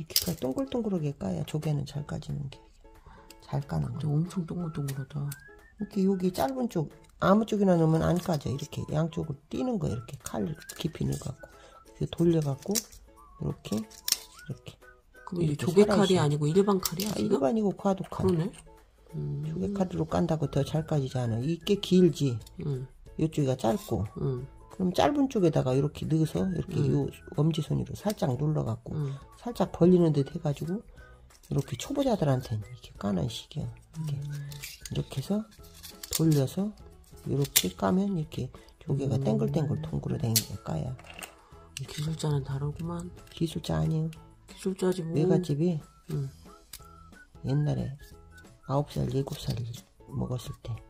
이렇게 동글동글하게 까야 조개는 잘 까지는 게. 잘 까는 거. 엄청 동글동글하다. 이렇게 여기 짧은 쪽 아무 쪽이나 넣으면 안 까져. 이렇게 양쪽으로 띄는 거 이렇게 칼 깊이 넣어갖고 이렇게 돌려갖고 이렇게 이렇게. 그럼 이게 조개 칼이. 아니고 일반 칼이야 아? 일반이고 과도 칼. 그러네. 음, 조개 칼로 깐다고 더 잘 까지지 않아. 이게 길지. 응, 이쪽이가 짧고. 응, 그럼 짧은 쪽에다가 이렇게 넣어서 이렇게 음. 요 엄지손으로 살짝 눌러갖고 응. 살짝 벌리는 듯 해가지고 이렇게 초보자들한테는 이렇게 까는 식이야. 이렇게 음. 이렇게 해서 돌려서 이렇게 까면 이렇게 조개가 음. 땡글땡글 통구로 댕겨 까야 기술자는 다르구만. 기술자 아니에요. 기술자지 뭐. 외갓집이 응. 옛날에 아홉 살 일곱 살 먹었을 때 음.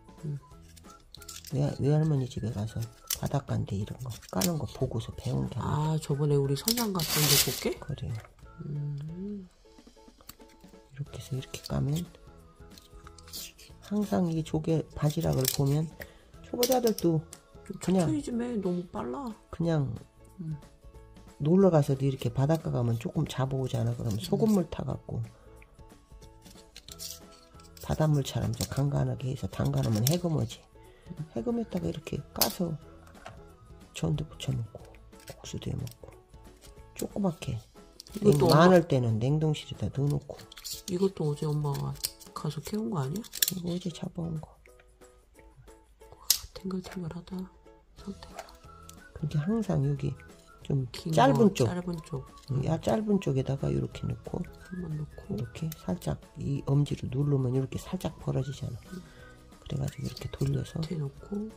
외, 외할머니 집에 가서 바닷가인데 이런 거 까는 거 보고서 배운 게. 아 저번에 우리 선상 갔던데 볼게? 그래요. 음, 이렇게 해서 이렇게 까면 항상 이 조개 바지락을 보면 초보자들도 그냥 해. 너무 빨라. 그냥 음. 놀러 가서도 이렇게 바닷가 가면 조금 잡아오잖아. 그러면 소금물 타갖고 바닷물처럼 좀 간간하게 해서 담가놓으면 해금어지. 해금에다가 이렇게 까서 전도 부쳐 먹고 국수도 해 먹고 조그맣게 냉- 이것도 많을 때는 냉동실에다 넣어놓고 이것도 어제 엄마가 가서 캐온 거 아니야? 이거 어제 잡아온 거. 탱글탱글하다. 상태가. 그게 항상 여기 좀긴 짧은 거, 쪽, 짧은 쪽. 야 짧은 쪽에다가 이렇게 넣고 한번 넣고. 이렇게 살짝 이 엄지를 누르면 이렇게 살짝 벌어지잖아. 그래가지고 이렇게 돌려서 밑에 넣고.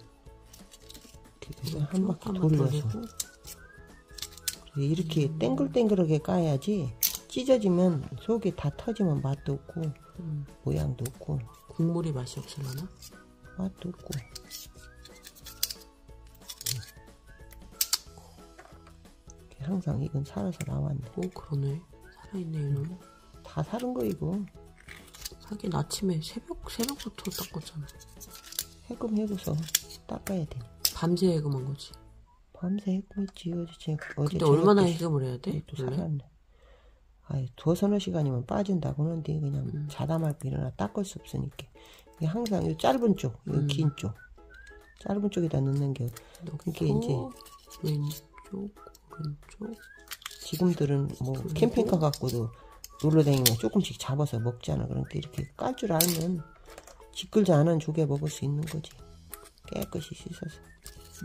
이렇게 한 바퀴 돌려서. 이렇게 땡글땡글하게 까야지 찢어지면 속이 다 터지면 맛도 없고 음, 모양도 없고 국물이 맛이 없으려나? 맛도 없고 이렇게 항상 이건 살아서 나왔네. 오 그러네. 살아있네 이놈. 다 사는 거 이거. 하긴 아침에 새벽 새벽부터 닦았잖아. 해금 해고서 닦아야 돼. 밤새 해금한 거지. 밤새 해금했지 어제 제 어제 근데 얼마나 해금을 해야 돼? 또 원래? 살았네. 아이 두어 서너 시간이면 빠진다고 하는데 그냥 음. 자다 말고 일어나 닦을 수 없으니까 이게 항상 이 짧은 쪽, 이 음. 긴 쪽, 짧은 쪽에다 넣는 게 그게 이제 왼쪽 오른쪽 지금들은 뭐 캠핑카 갖고도 놀러 다니면 조금씩 잡아서 먹잖아. 그러니까 이렇게 깔 줄 알면 지끌지 않은 조개 먹을 수 있는 거지. 깨끗이 씻어서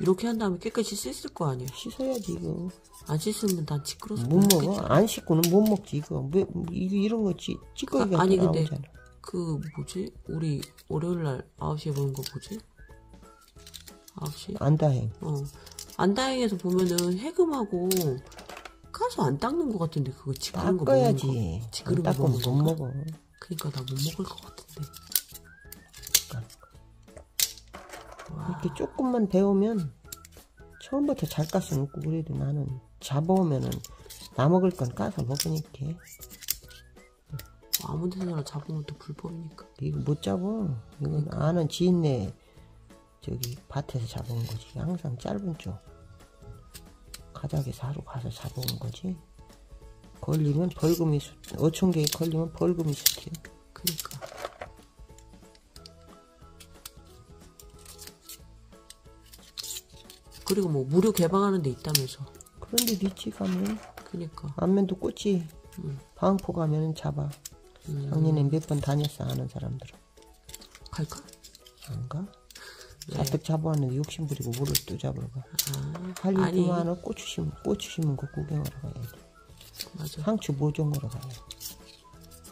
이렇게 한 다음에 깨끗이 씻을 거 아니야. 씻어야지 이거. 안 씻으면 난 찌끄러서 못 먹어. 안 씻고는 못 먹지 이거. 왜 이거 이런 거 찌, 찌꺼기가 아, 아니, 또 근데 나오잖아. 그 뭐지? 우리 월요일 날 9시에 보는 거 뭐지? 9시? 안다해. 어. 안다행에서 보면은 해금하고 까서 안 닦는 거 같은데 그거 지그른 거 먹는 거. 지그른 거 먹는 못? 먹어. 그니까 나 못 먹을 것 같은데. 와, 이렇게 조금만 배우면 처음부터 잘 깠으면 없고 그래도 나는 잡아오면은 나 먹을 건 까서 먹으니까 아무 데서나 잡으면 또 불법이니까. 이거 못 잡어. 이건 아는 지인네 저기 밭에서 잡아온 거지. 항상 짧은 쪽 가닥에서 하루 가서 잡아온 거지. 걸리면 벌금이 수, 어촌 개에 걸리면 벌금이 수티요. 그니까. 그리고 뭐 무료 개방하는 데 있다면서. 그런데 리치 가면 그니까. 안면도 꽃이 음. 방포 가면 잡아. 음, 작년에 몇 번 다녔어 아는 사람들은. 갈까? 안 가? 네. 가뜩 잡아왔는데 욕심 부리고 물을 또 잡으러 가. 아, 할 일도 아니, 많아 고추 심은 고추 심은 거 구경하러 가야지. 맞아. 상추 모종하러 가야지.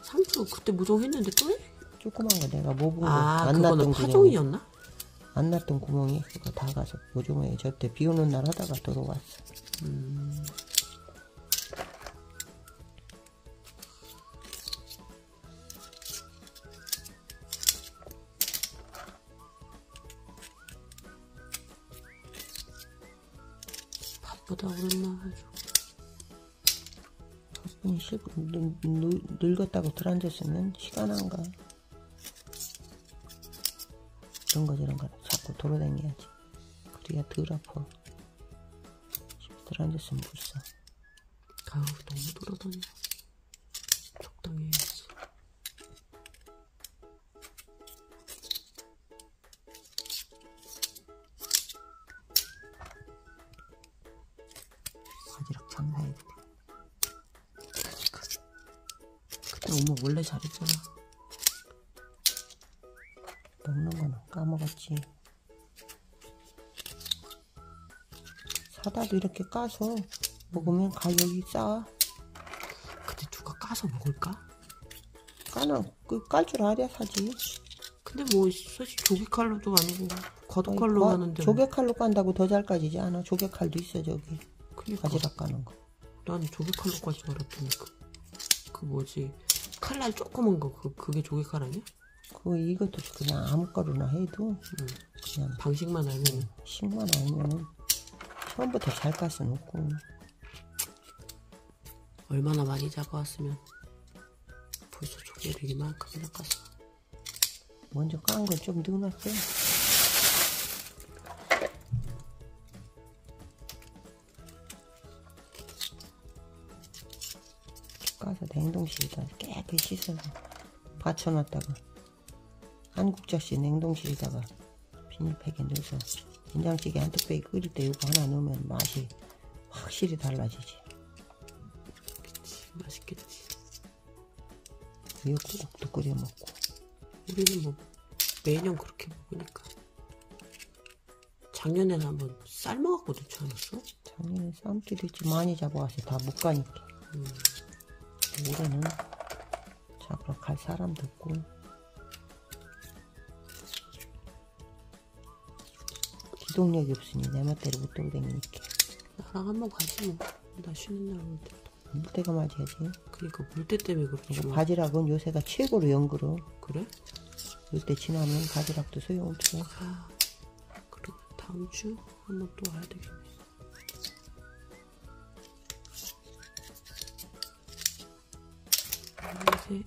상추 그때 무종했는데 또 해? 조그만 거 내가 뭐 보고 아, 안 났던 구멍이 파종이었나? 안 났던 구멍이 그거 다 가서 모종에 저때 비 오는 날 하다가 들어왔어. 음, 바쁘다 그랬나 아주. 바쁘니 실 늙- 늙- 늙었다고 들앉았으면 시간 안 가. 이런 거 저런 거 자꾸 돌아다녀야지. 그래야 덜 아파. 들앉았으면 불쌍. 아우 너무 돌아다녀. 엄마 원래 잘했잖아. 먹는 거는 까먹었지. 사다도 이렇게 까서 먹으면 가격이 싸. 근데 누가 까서 먹을까? 까는 그깔 줄 알아야 사지. 근데 뭐 사실 조개칼로도 아니고 겉칼로 뭐, 하는데 뭐. 조개칼로 깐다고 더 잘 까지지 않아. 조개칼도 있어 저기. 그니까 바지락 까는 거. 나는 조개칼로 까지 알았더니 그, 그 뭐지 칼날 조그만 거 그, 그게 조개칼 아니야? 그 이것도 그냥 아무 거로나 해도 응. 그냥 방식만 알면 식만 알면은 처음부터 잘 깠어 놓고 얼마나 많이 잡아왔으면 벌써 조개를 이만큼이나 깠어 먼저 깐건좀 넣어놨어. 까서 냉동실에다 깨끗이 씻어서 받쳐놨다가 한국자씨 냉동실에다가 비닐팩에 넣어서 된장찌개 한뚝배기 끓일 때 이거 하나 넣으면 맛이 확실히 달라지지. 그치 맛있겠지 미역국도 끓여 먹고 우리는 뭐 매년 그렇게 먹으니까 작년에는 한번 삶아갖고 넣지 않았어? 작년에 쌈기도 있지 많이 잡아와서 다못 가니까 음. 올해는 잡으러 갈 사람도 없고 기동력이 없으니 내 멋대로 못 돌아다니니까 나랑 한번 가지 뭐나 쉬는 날 올 때. 물때가 맞아야지 그러니까 물때 때문에 그렇지 뭐. 바지락은 요새가 최고로 연그러 그래? 물때 지나면 바지락도 소용없어 아, 그러면 다음 주 한번 또 와야 되겠네. 이제